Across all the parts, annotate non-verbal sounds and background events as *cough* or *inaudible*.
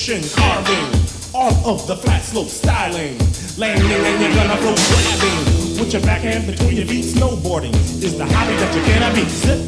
competition. Carving all of the flat slope styling. Landing and you're gonna float grabbing. With your backhand between your feet, snowboarding is the hobby that you cannot beat. Sit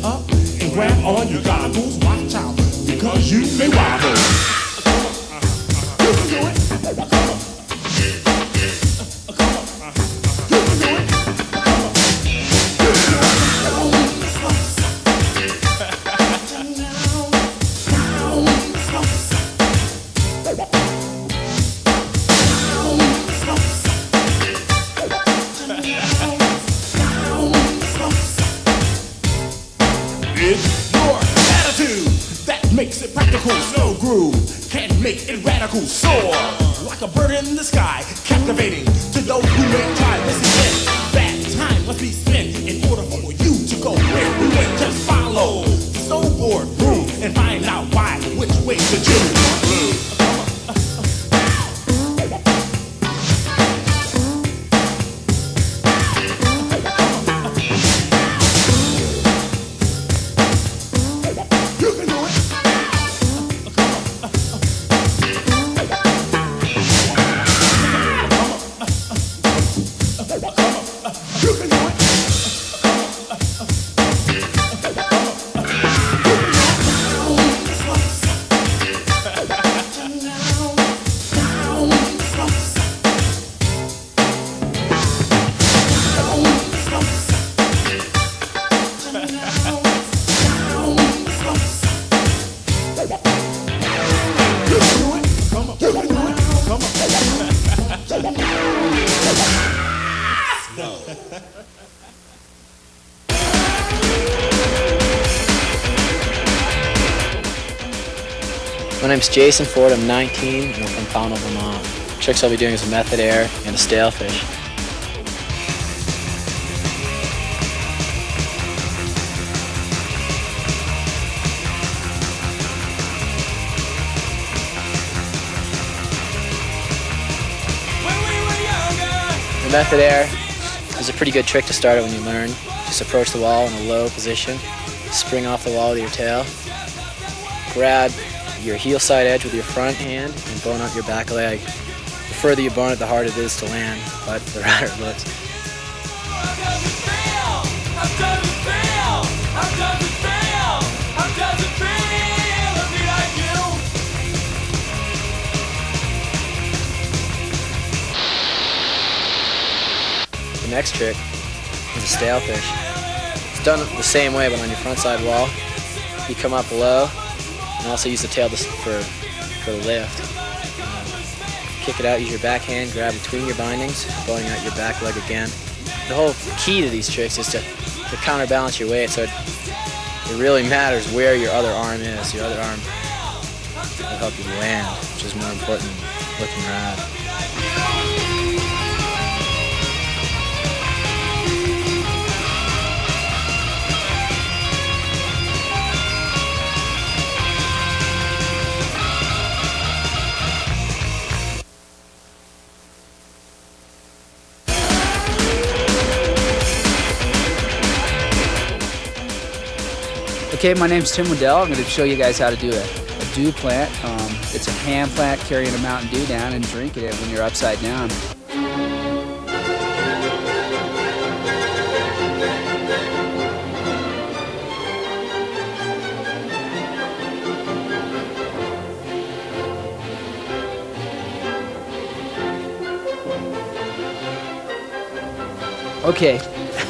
Jason Ford, I'm 19 and I'm from Pownal, Vermont. Tricks I'll be doing is a method air and a stale fish. The method air is a pretty good trick to start it when you learn. Just approach the wall in a low position, spring off the wall with your tail, grab your heel side edge with your front hand, and bone out your back leg. The further you bone it, the harder it is to land, but the *laughs* rather it looks. The next trick is a stale fish. It's done the same way, but on your front side wall. You come up low, and also use the tail for, for the lift. Um, kick it out, use your backhand, grab between your bindings, bowing out your back leg again. The whole key to these tricks is to, to counterbalance your weight, so it, it really matters where your other arm is. Your other arm will help you land, which is more important than looking rad. Okay, my name's Tim Windell. I'm going to show you guys how to do a, a dew plant. Um, it's a hand plant carrying a Mountain Dew down and drinking it when you're upside down. Okay,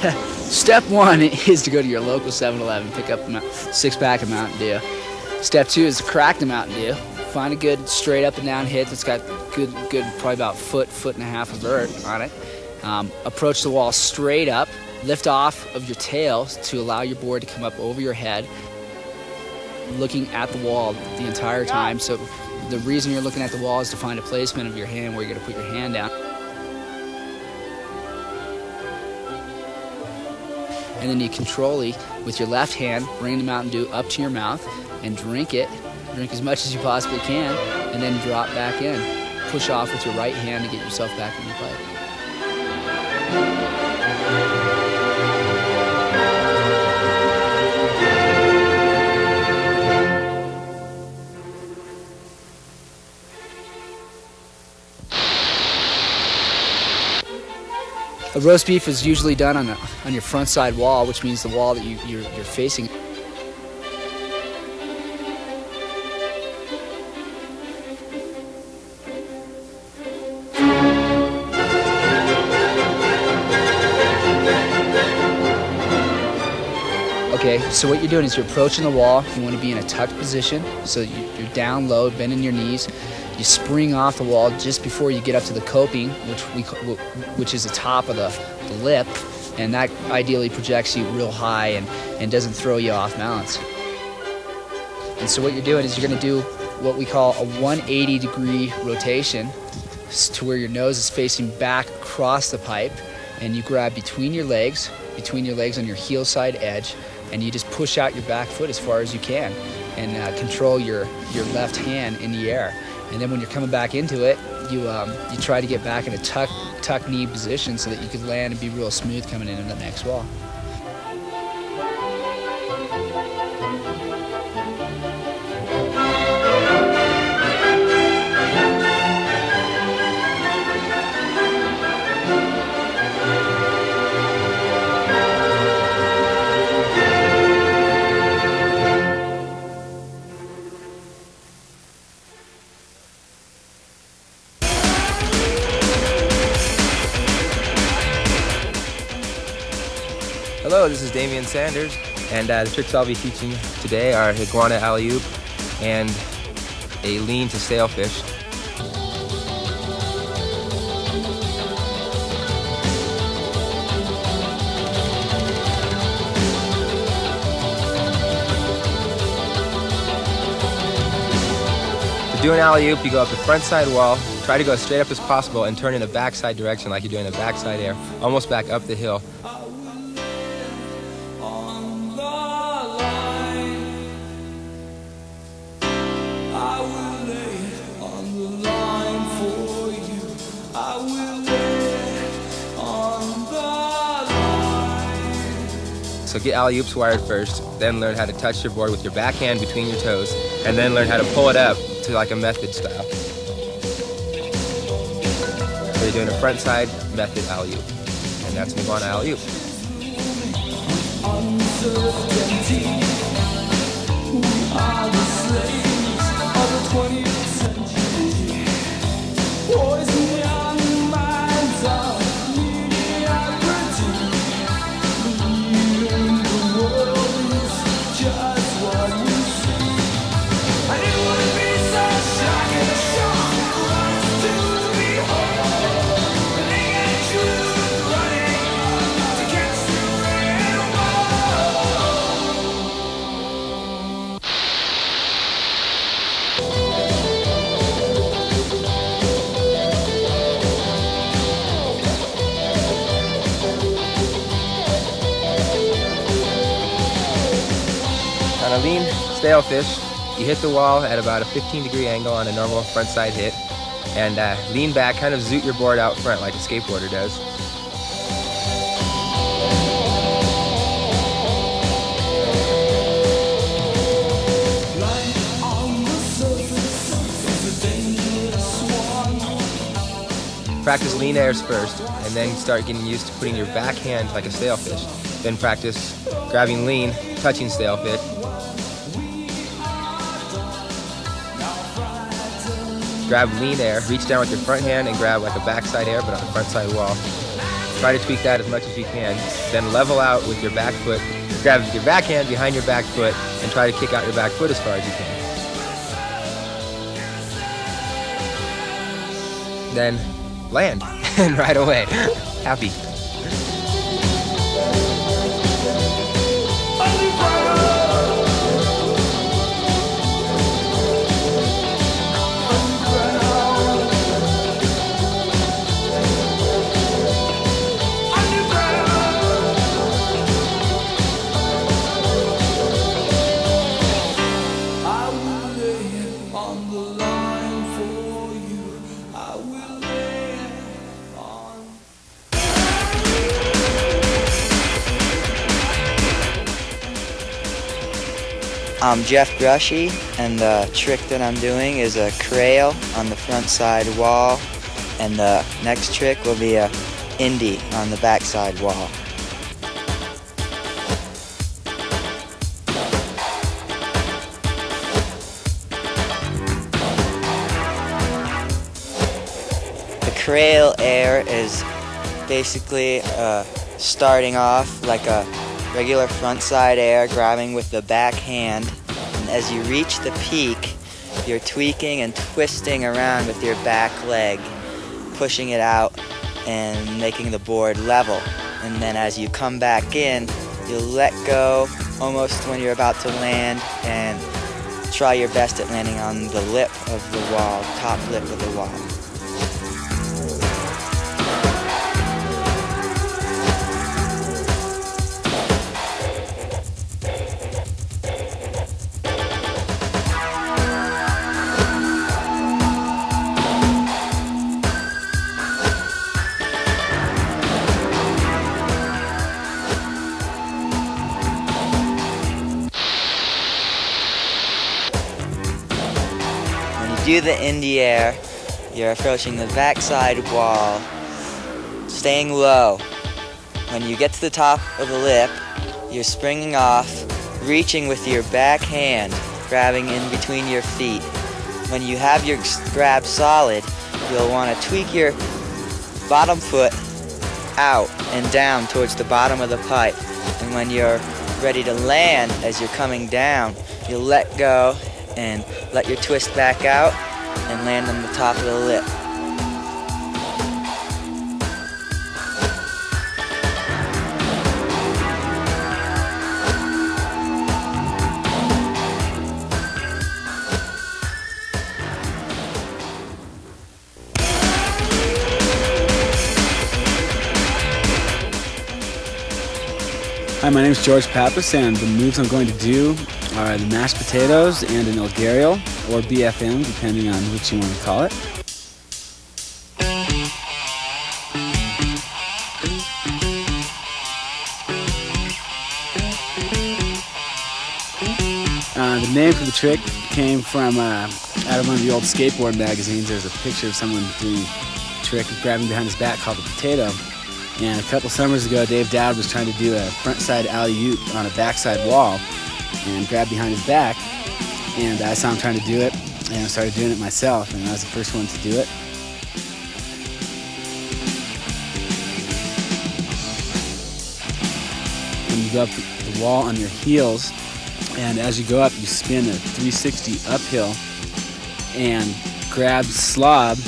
*laughs* step one *laughs* is to go to your local 7-Eleven, pick up a six pack of Mountain Dew. Step two is to crack the Mountain Dew. Find a good straight up and down hit that's got good, good, probably about foot, foot and a half of vert on it. Um, approach the wall straight up, lift off of your tail to allow your board to come up over your head, looking at the wall the entire time. So the reason you're looking at the wall is to find a placement of your hand where you're gonna put your hand down. And then you controlly with your left hand bring the Mountain Dew up to your mouth and drink it. Drink as much as you possibly can, and then drop back in. Push off with your right hand to get yourself back in the pipe. A roast beef is usually done on, a, on your front side wall, which means the wall that you, you're, you're facing. Okay, so what you're doing is you're approaching the wall. You want to be in a tucked position, so you, you're down low, bending your knees. You spring off the wall just before you get up to the coping, which we which is the top of the, the lip, and that ideally projects you real high and, and doesn't throw you off balance. And so what you're doing is you're going to do what we call a 180 degree rotation to where your nose is facing back across the pipe, and you grab between your legs, between your legs on your heel side edge, and you just push out your back foot as far as you can, and uh, control your your left hand in the air. And then when you're coming back into it, you um, you try to get back in a tuck tuck knee position so that you can land and be real smooth coming into the next wall. Damian Sanders, and uh, the tricks I'll be teaching today are iguana alley oop and a Lien to stale fish. To do an alley oop, you go up the front side wall, try to go straight up as possible, and turn in a backside direction like you're doing a backside air, almost back up the hill. So get alley oops wired first, then learn how to touch your board with your backhand between your toes, and then learn how to pull it up to like a method style. So you're doing a front side method alley oop, and that's iguana alley oop. On a Lien stale fish, you hit the wall at about a 15 degree angle on a normal front side hit, and uh, lean back, kind of zoot your board out front like a skateboarder does. Practice Lien airs first, and then start getting used to putting your backhand like a stale fish. Then practice grabbing Lien, touching stale fish. Grab Lien air, reach down with your front hand and grab like a backside air, but on the front side wall. Try to tweak that as much as you can. Then level out with your back foot. Grab your backhand behind your back foot and try to kick out your back foot as far as you can. Then land *laughs* and right away. Happy. I'm Jeff Brushie, and the trick that I'm doing is a crail on the front side wall, and the next trick will be a Indy on the back side wall. The crail air is basically uh, starting off like a regular front side air, grabbing with the back hand. And as you reach the peak, you're tweaking and twisting around with your back leg, pushing it out and making the board level. And then as you come back in, you'll let go almost when you're about to land and try your best at landing on the lip of the wall, top lip of the wall. You do the air, you're approaching the backside wall, staying low. When you get to the top of the lip, you're springing off, reaching with your back hand, grabbing in between your feet. When you have your grab solid, you'll want to tweak your bottom foot out and down towards the bottom of the pipe. And when you're ready to land as you're coming down, you'll let go and let your twist back out and land on the top of the lip. Hi, my name is George Pappas, and the moves I'm going to do are the mashed potatoes and an El Elguerial, or BFM, depending on which you want to call it. Uh, the name for the trick came from uh, out of one of the old skateboard magazines. There's a picture of someone doing a trick grabbing behind his back called the potato. And a couple summers ago, Dave Dowd was trying to do a frontside alley oop on a backside wall and grabbed behind his back and I saw him trying to do it, and I started doing it myself, and I was the first one to do it. And you go up the wall on your heels, and as you go up, you spin a 360 uphill and grab slob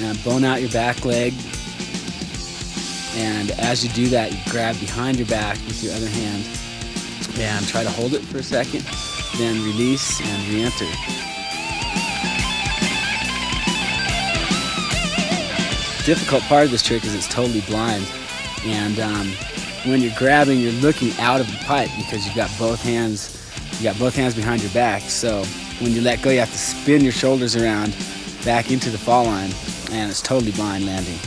and bone out your back leg. And as you do that, you grab behind your back with your other hand and try to hold it for a second, then release and re-enter. Difficult part of this trick is it's totally blind, and um, when you're grabbing, you're looking out of the pipe because you've got both hands, you got both hands behind your back. So when you let go, you have to spin your shoulders around back into the fall line, and it's totally blind landing.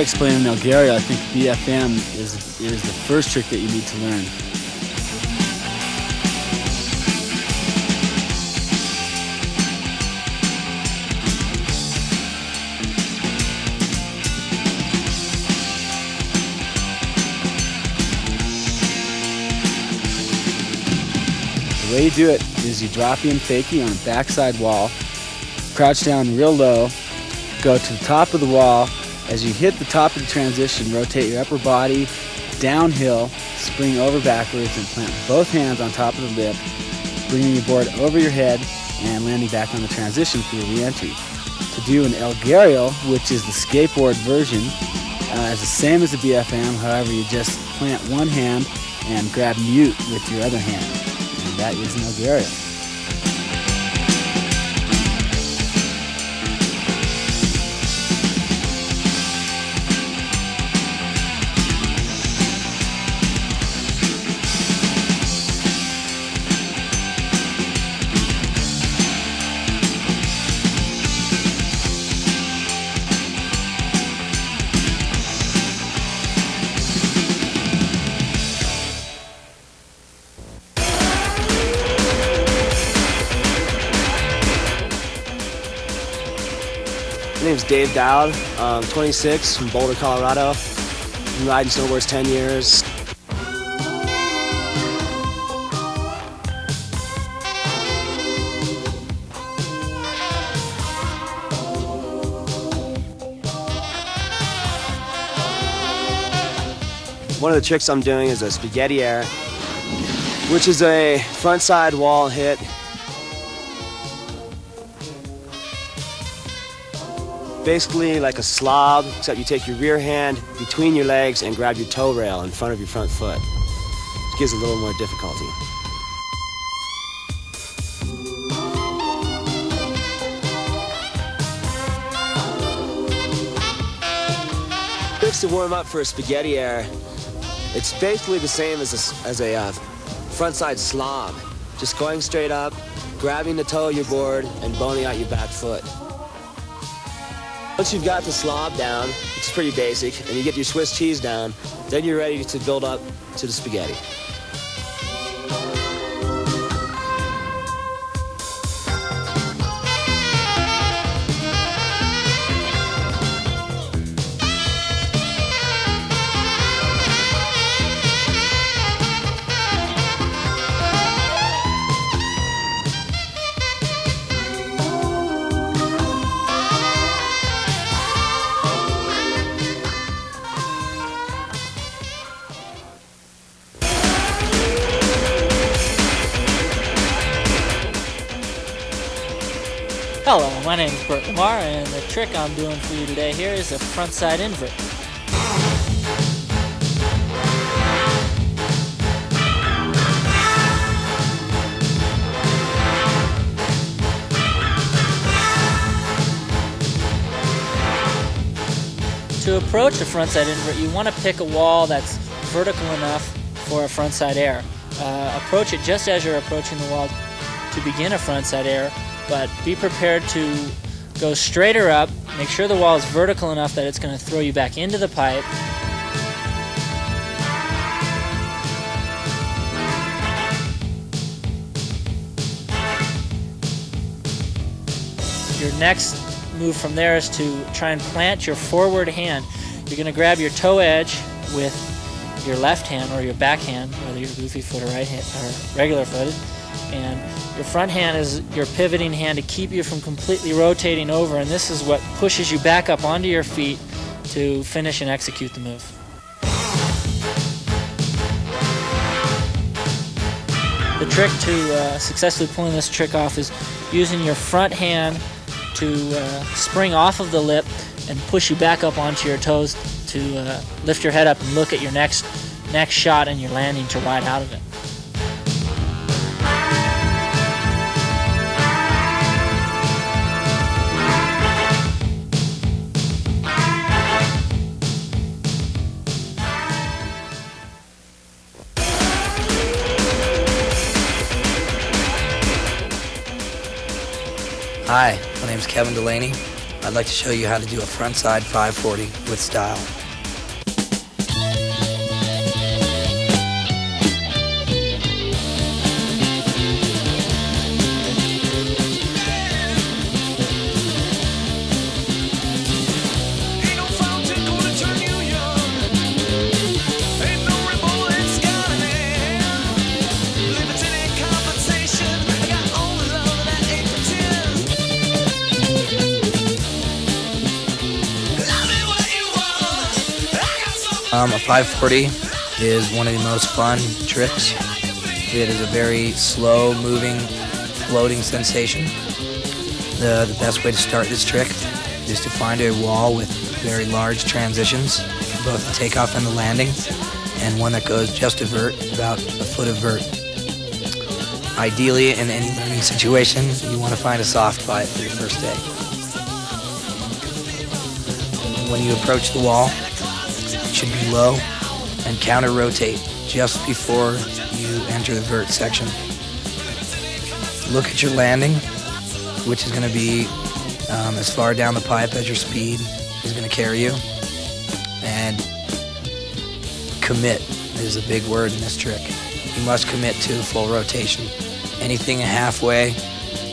Before I explain an Elguerial, I think BFM is, is the first trick that you need to learn. The way you do it is you drop in fakie on a backside wall, crouch down real low, go to the top of the wall. As you hit the top of the transition, rotate your upper body downhill, spring over backwards, and plant both hands on top of the lip, bringing your board over your head and landing back on the transition for your re-entry. To do an Elguerial, which is the skateboard version, uh, is the same as the BFM, however, you just plant one hand and grab mute with your other hand. And that is an Elguerial. Dowd. Um, 26 from Boulder, Colorado. Been riding snowboards 10 years. One of the tricks I'm doing is a spaghetti air, which is a front side wall hit basically like a slob, except you take your rear hand between your legs and grab your toe rail in front of your front foot. It gives a little more difficulty. Tricks to warm up for a spaghetti air. It's basically the same as a, as a uh, frontside slob. Just going straight up, grabbing the toe of your board, and boning out your back foot. Once you've got the slob down, is pretty basic, and you get your Swiss cheese down, then you're ready to build up to the spaghetti. name's Bert Lamar, and the trick I'm doing for you today here is a frontside invert. To approach a frontside invert, you want to pick a wall that's vertical enough for a frontside air. Uh, approach it just as you're approaching the wall to begin a frontside air, but be prepared to go straighter up, make sure the wall is vertical enough that it's going to throw you back into the pipe. Your next move from there is to try and plant your forward hand. You're going to grab your toe edge with your left hand or your back hand, whether you're goofy foot or right hand or regular footed, and your front hand is your pivoting hand to keep you from completely rotating over, and this is what pushes you back up onto your feet to finish and execute the move. The trick to uh, successfully pulling this trick off is using your front hand to uh, spring off of the lip and push you back up onto your toes to uh, lift your head up and look at your next next shot and your landing to ride out of it. Hi, my name is Kevin Delaney. I'd like to show you how to do a frontside 540 with style. Um, a 540 is one of the most fun tricks. It is a very slow moving, floating sensation. The, the best way to start this trick is to find a wall with very large transitions, both the takeoff and the landing, and one that goes just a vert, about a foot of vert. Ideally, in any learning situation, you want to find a soft spot for your first day. When you approach the wall, should be low and counter rotate just before you enter the vert section. Look at your landing, which is going to be um, as far down the pipe as your speed is going to carry you. And commit is a big word in this trick. You must commit to full rotation. Anything halfway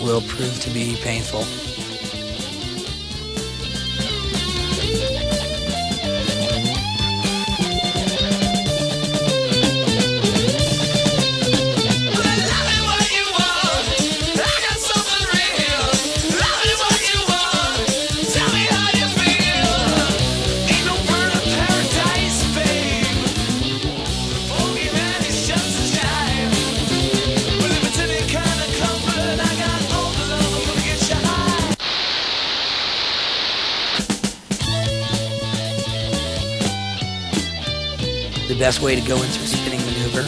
will prove to be painful. Best way to go into a spinning maneuver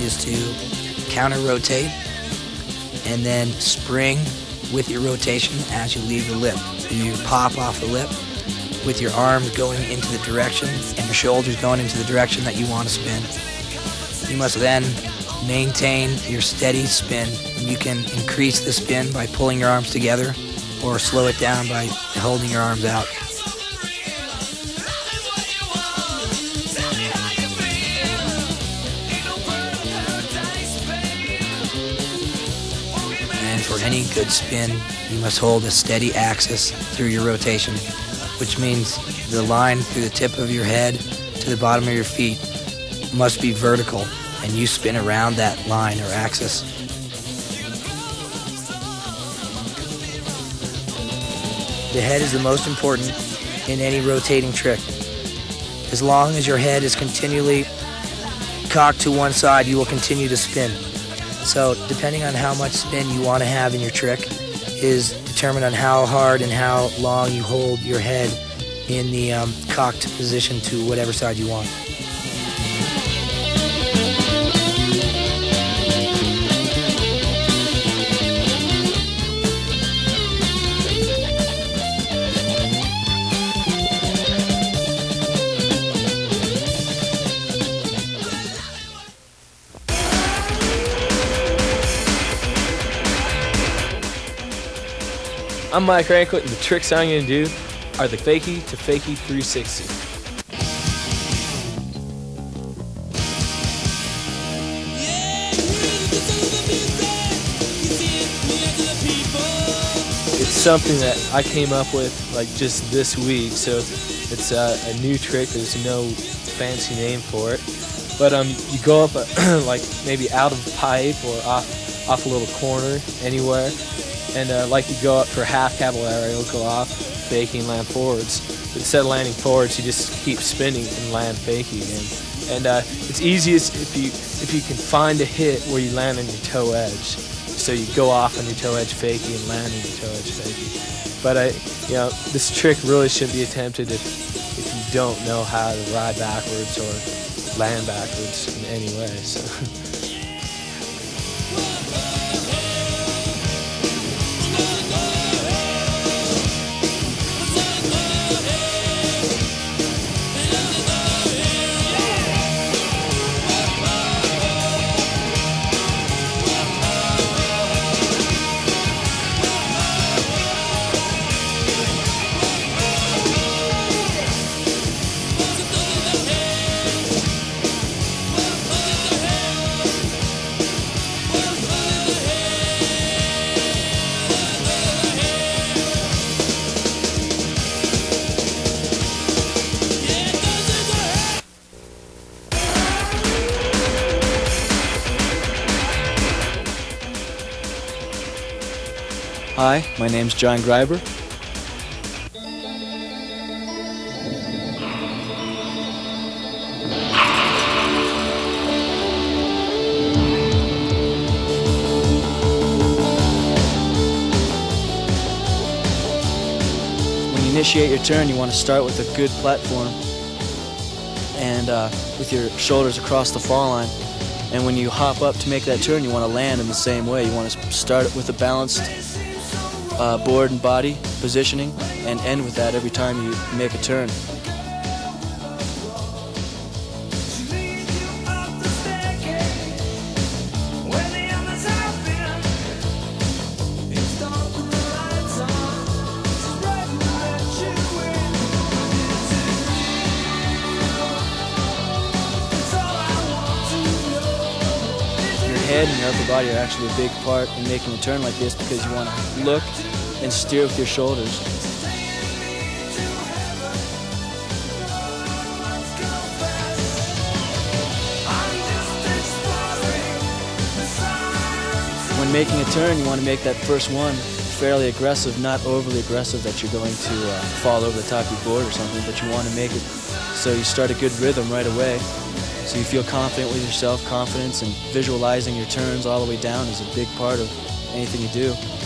is to counter rotate and then spring with your rotation as you leave the lip. You pop off the lip with your arms going into the direction and your shoulders going into the direction that you want to spin. You must then maintain your steady spin. You can increase the spin by pulling your arms together or slow it down by holding your arms out. Any good spin, you must hold a steady axis through your rotation, which means the line through the tip of your head to the bottom of your feet must be vertical, and you spin around that line or axis. The head is the most important in any rotating trick. As long as your head is continually cocked to one side, you will continue to spin. So, depending on how much spin you want to have in your trick, is determined on how hard and how long you hold your head in the um, cocked position to whatever side you want. I'm Mike Ranquet, and the tricks I'm going to do are the fakie to fakie 360. It's something that I came up with like just this week, so it's uh, a new trick. There's no fancy name for it, but um, you go up a, *clears throat* like maybe out of pipe or off off a little corner anywhere, and uh, like you go up for half caballero, you'll go off faking land forwards. But instead of landing forwards, you just keep spinning and land faking again. And uh, it's easiest if you if you can find a hit where you land on your toe edge. So you go off on your toe edge faking and land on your toe edge faking. But I, you know, this trick really shouldn't be attempted if if you don't know how to ride backwards or land backwards in any way. So. *laughs* Hi, my name's John Griber. When you initiate your turn, you want to start with a good platform and uh, with your shoulders across the fall line. And when you hop up to make that turn, you want to land in the same way. You want to start it with a balanced uh, board and body positioning and end with that every time you make a turn. Your head and your upper body are actually a big part in making a turn like this because you want to look and steer with your shoulders. When making a turn, you want to make that first one fairly aggressive, not overly aggressive that you're going to uh, fall over the top of your board or something, but you want to make it so you start a good rhythm right away. So you feel confident with yourself, confidence, and visualizing your turns all the way down is a big part of anything you do.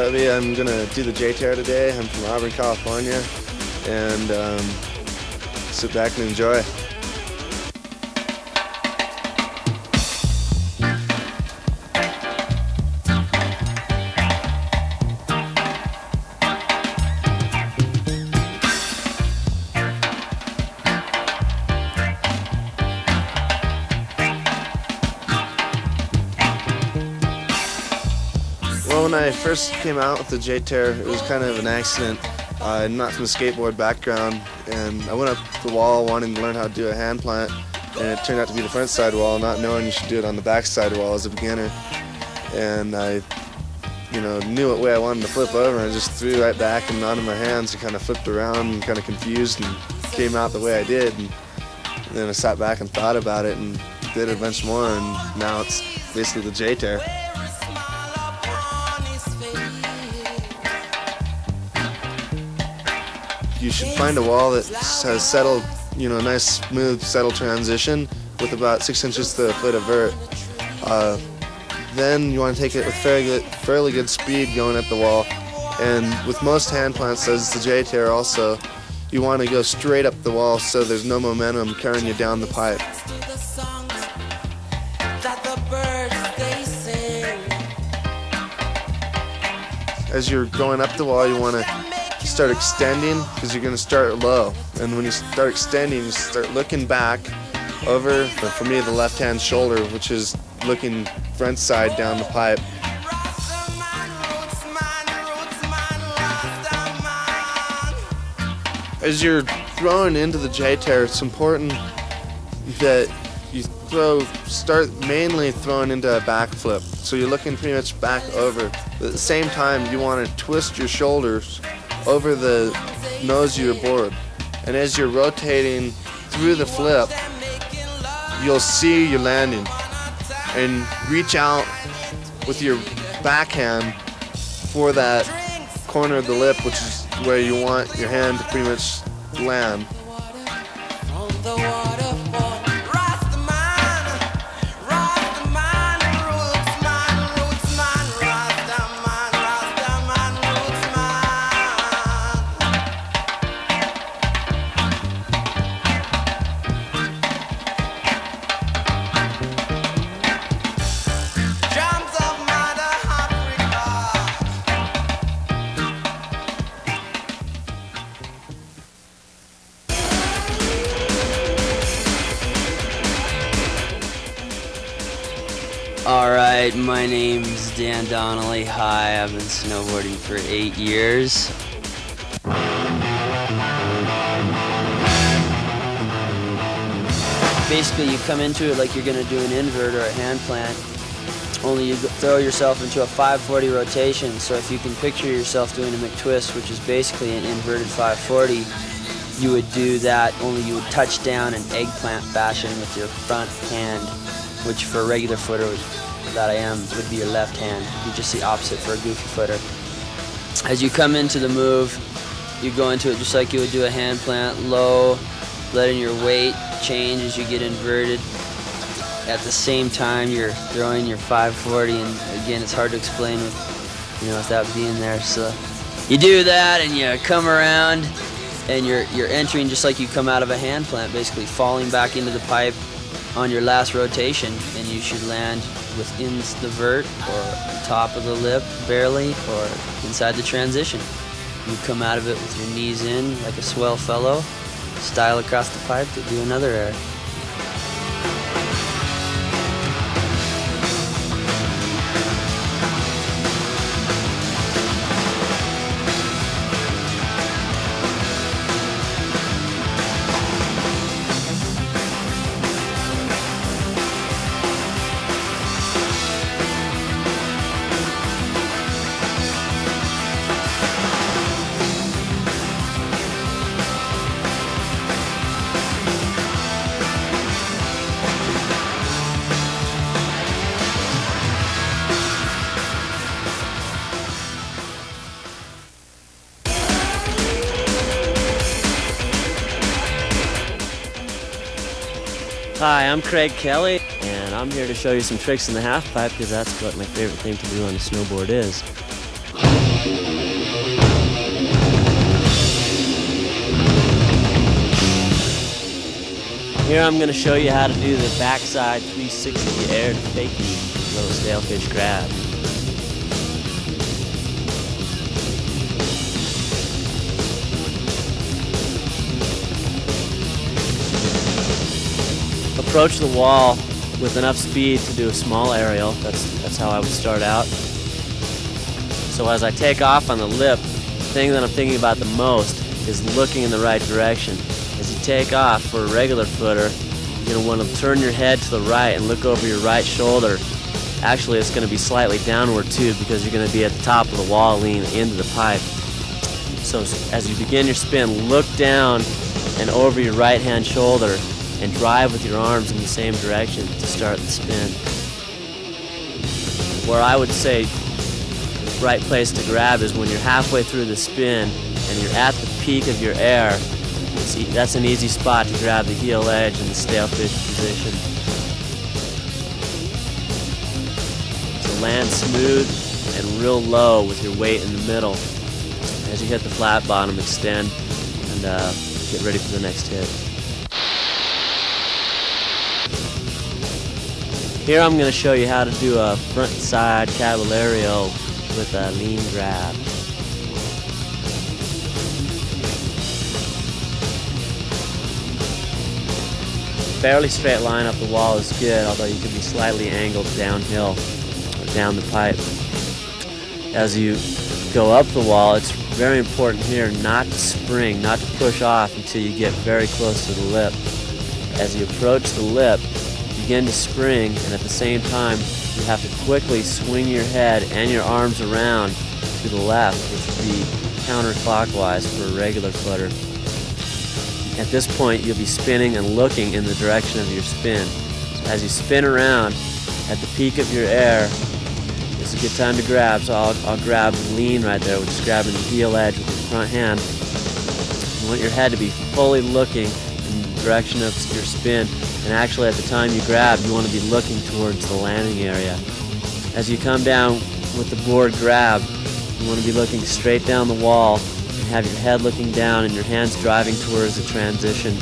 I'm I'm gonna do the J-Tear today. I'm from Auburn, California, and um, sit back and enjoy. When I first came out with the J-Tear, it was kind of an accident. Uh, not from a skateboard background, and I went up the wall wanting to learn how to do a hand plant, and it turned out to be the front side wall, not knowing you should do it on the back side wall as a beginner. And I, you know, knew what way I wanted to flip over, and I just threw right back and onto my hands and kind of flipped around and kind of confused and came out the way I did. And, and then I sat back and thought about it and did a bunch more, and now it's basically the J tear. You should find a wall that has settled, you know, a nice smooth settle transition with about six inches to a foot of vert. Uh, then you want to take it with fairly good, fairly good speed going at the wall. And with most hand plants, as the J tear also, you want to go straight up the wall so there's no momentum carrying you down the pipe. As you're going up the wall, you want to start extending because you're going to start low. And when you start extending, you start looking back over, for me, the left hand shoulder, which is looking front side down the pipe. As you're throwing into the J tear, it's important that you throw, start mainly throwing into a backflip. So you're looking pretty much back over. But at the same time, you want to twist your shoulders over the nose of your board. And as you're rotating through the flip, you'll see your landing. And reach out with your backhand for that corner of the lip, which is where you want your hand to pretty much land. Donnelly. Hi, I've been snowboarding for eight years. Basically, you come into it like you're gonna do an invert or a hand plant, only you throw yourself into a 540 rotation. So if you can picture yourself doing a McTwist, which is basically an inverted 540, you would do that, only you would touch down an eggplant fashion with your front hand, which for a regular footer that I am would be your left hand. You just the opposite for a goofy footer. As you come into the move, you go into it just like you would do a hand plant, low, letting your weight change as you get inverted. At the same time, you're throwing your 540, and again, it's hard to explain with, you know, without being there. So you do that, and you come around, and you're you're entering just like you come out of a hand plant, basically falling back into the pipe on your last rotation, and you should land within the vert or top of the lip barely or inside the transition. You come out of it with your knees in like a swell fellow, style across the pipe to do another air. Hi, I'm Craig Kelly, and I'm here to show you some tricks in the half pipe because that's what my favorite thing to do on a snowboard is. Here I'm going to show you how to do the backside 360 air fakie little stalefish grab. Approach the wall with enough speed to do a small aerial. That's, that's how I would start out. So as I take off on the lip, the thing that I'm thinking about the most is looking in the right direction. As you take off for a regular footer, you're going to want to turn your head to the right and look over your right shoulder. Actually, it's going to be slightly downward too because you're going to be at the top of the wall leaning into the pipe. So as you begin your spin, look down and over your right hand shoulder and drive with your arms in the same direction to start the spin. Where I would say right place to grab is when you're halfway through the spin and you're at the peak of your air. See, that's an easy spot to grab the heel edge in the stalefish position. So land smooth and real low with your weight in the middle. As you hit the flat bottom, extend and uh, get ready for the next hit. Here I'm going to show you how to do a front side caballero with a Lien grab. Fairly straight line up the wall is good, although you can be slightly angled downhill or down the pipe. As you go up the wall, it's very important here not to spring, not to push off until you get very close to the lip. As you approach the lip, begin to spring, and at the same time, you have to quickly swing your head and your arms around to the left, which would be counterclockwise for a regular footer. At this point, you'll be spinning and looking in the direction of your spin. As you spin around, at the peak of your air, it's a good time to grab. So I'll, I'll grab Lien right there, which is grabbing the heel edge with your front hand. You want your head to be fully looking in the direction of your spin. And actually, at the time you grab, you want to be looking towards the landing area. As you come down with the board grab, you want to be looking straight down the wall and have your head looking down and your hands driving towards the transition.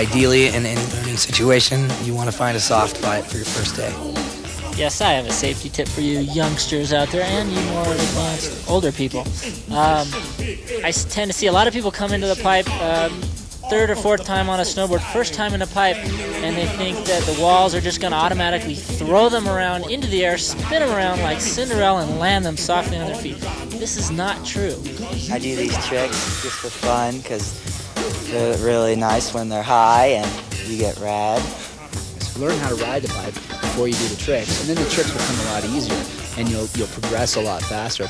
Ideally, in any learning situation, you want to find a soft pipe for your first day. Yes, I have a safety tip for you youngsters out there and you more advanced older people. Um, I s- tend to see a lot of people come into the pipe um, third or fourth time on a snowboard, first time in a pipe, and they think that the walls are just going to automatically throw them around into the air, spin them around like Cinderella, and land them softly on their feet. This is not true. I do these tricks just for fun because they're really nice when they're high and you get rad. So learn how to ride the bike before you do the tricks, and then the tricks become a lot easier, and you'll you'll progress a lot faster.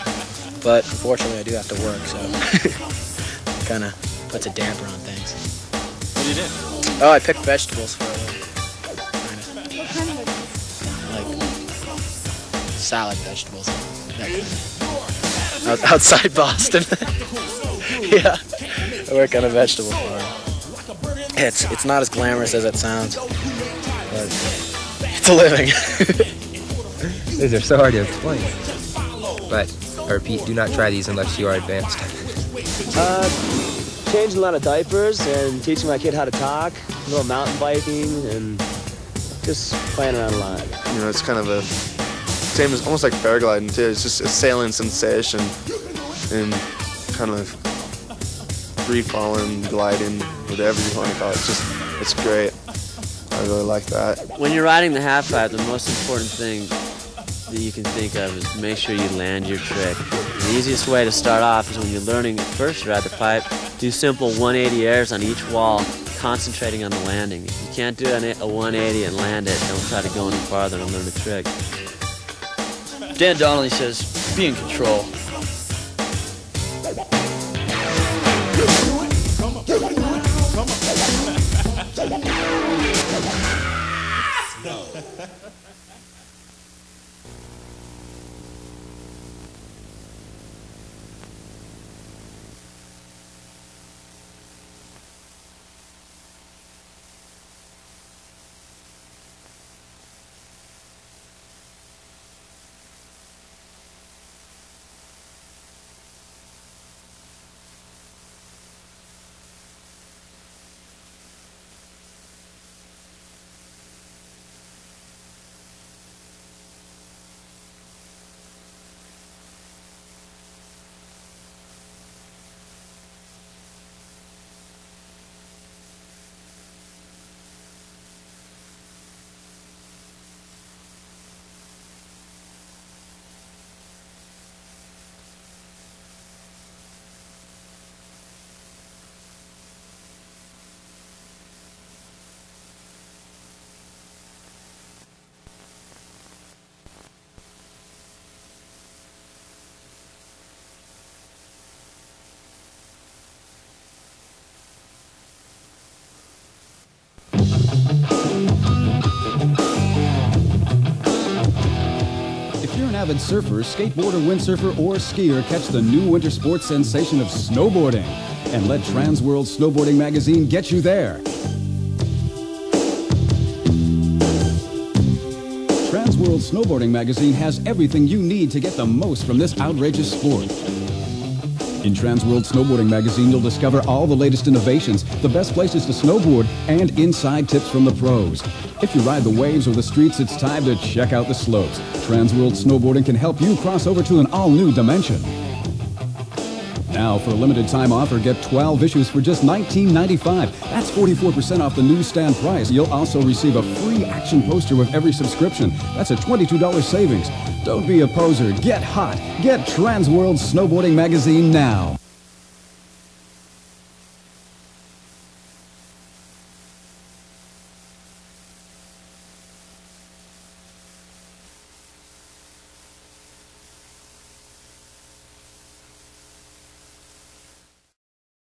But unfortunately, I do have to work, so it kind of puts a damper on things. What do you do? Oh, I picked vegetables for uh, a living. Like salad vegetables. That kind of. Outside *laughs* Boston. *laughs* yeah, I work on a vegetable farm. It's it's not as glamorous as it sounds, but it's a living. *laughs* These are so hard to explain. But I repeat, do not try these unless you are advanced. *laughs* Uh, changing a lot of diapers and teaching my kid how to talk, a little mountain biking, and just playing around a lot. You know, it's kind of a same as almost like paragliding too. It's just a sailing sensation and kind of free falling, gliding, whatever you want to call it. It's just it's great. I really like that. When you're riding the half pipe, the most important thing that you can think of is make sure you land your trick. The easiest way to start off is when you're learning at first to ride the pipe, do simple 180 airs on each wall, concentrating on the landing. If you can't do a 180 and land it, don't try to go any farther and learn the trick. Dan Donnelly says, be in control. Avid surfer, skateboarder, windsurfer, or skier, catch the new winter sports sensation of snowboarding. And let Transworld Snowboarding Magazine get you there. Transworld Snowboarding Magazine has everything you need to get the most from this outrageous sport. In Transworld Snowboarding Magazine, you'll discover all the latest innovations, the best places to snowboard, and inside tips from the pros. If you ride the waves or the streets, it's time to check out the slopes. Transworld Snowboarding can help you cross over to an all-new dimension. Now, for a limited time offer, get 12 issues for just $19.95. That's 44% off the newsstand price. You'll also receive a free action poster with every subscription. That's a $22 savings. Don't be a poser. Get hot. Get Transworld Snowboarding Magazine now.